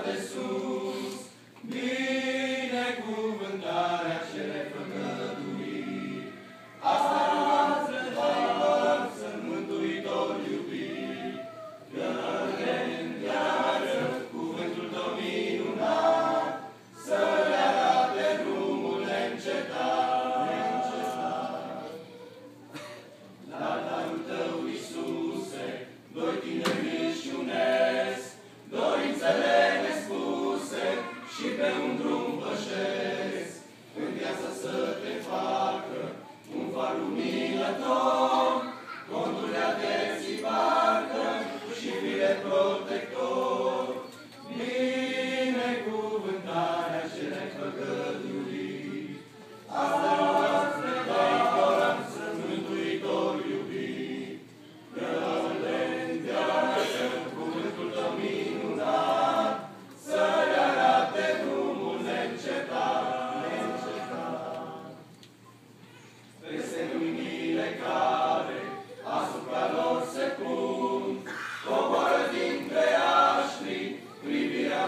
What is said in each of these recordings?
Ave Sus. pe un drum pășesc, în viața să te facă un far luminător.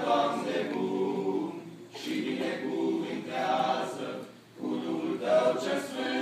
Doamne, bun și binecuvintează cu Duhul Tău ce Sfânt.